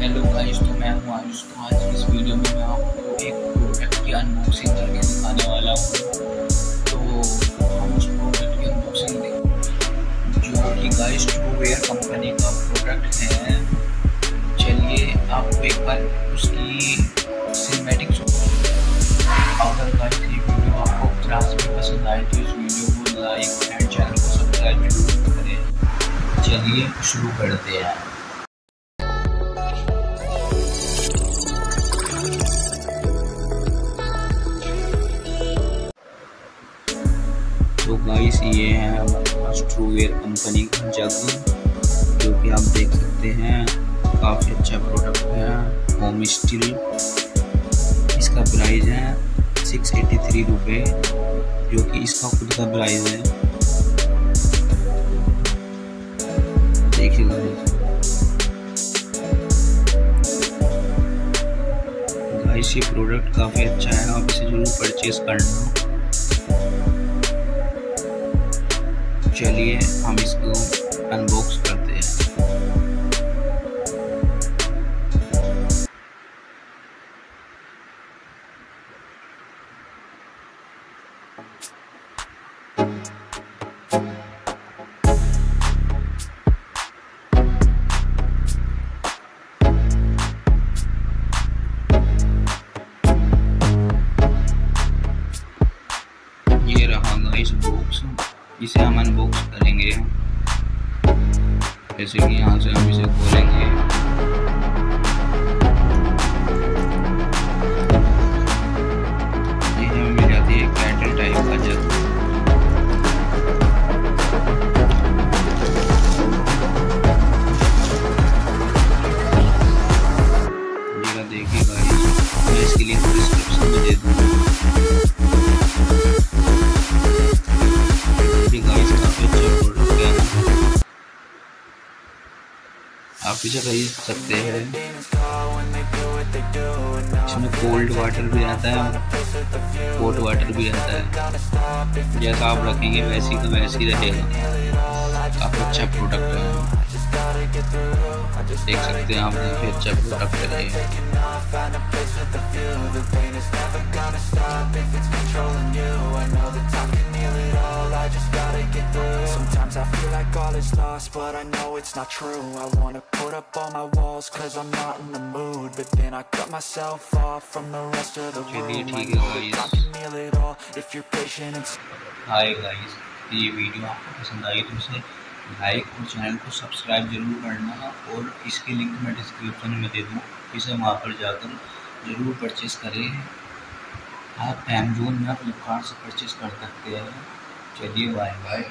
Hello guys तो मैं हूँ आयुष। तो आज इस वीडियो में मैं आपको एक प्रोडक्ट की अनबॉक्सिंग करके दिखाने वाला हूँ। तो हम उस प्रोडक्ट की अनबॉक्सिंग दें जो कि गाइस ट्रूवेयर कंपनी का प्रोडक्ट है। चलिए आपको एक बार उसकी सिनेमैटिक अगर ये वीडियो आपको क्लास में पसंद आए तो इस वीडियो को लाइक एंड चैनल को सब्सक्राइब ज़रूर करें। चलिए शुरू करते हैं। हमारे पास ट्रूवेयर कंपनी का जग जो कि आप देख सकते हैं, काफ़ी अच्छा प्रोडक्ट है होम स्टील इसका प्राइस है सिक्स एटी थ्री रुपये जो कि इसका खुद का प्राइस है। देखिए गाइस ये प्रोडक्ट काफ़ी अच्छा है, आप इसे ज़रूर परचेज करना। चलिए हम इसको अनबॉक्स करते हैं। ये इसे हम अनबॉक्स करेंगे। जैसे कि यहाँ से हम इसे खोलेंगे। टाइप का देखिए गाइस मैं इसके लिए डिस्क्रिप्शन में दे दूँगा। आप इसे खरीद सकते हैं। इसमें कोल्ड वाटर भी रहता है हॉट वाटर भी रहता है। जैसा आप रखेंगे, वैसी का वैसे रहेगा। काफ़ी अच्छा प्रोडक्ट है। देख सकते हैं आप, काफ़ी अच्छा प्रोडक्ट है ये। Is lost, but I know it's not true. I wanna put up all my walls, cause I'm not in the mood. But then I cut myself off from the rest of the room. I है know that guys. I can heal it all if you're patient and hi guys ये video आपको पसंद आई तो like और channel को subscribe ज़रूर करना और इसकी लिंक मैं डिस्क्रिप्शन में दे दूँ इसे वहाँ पर जाकर ज़रूर परचेज़ करें आप अमेजोन या फ्लिपकार्ट से परचेज़ कर सकते हैं चलिए बाय बाय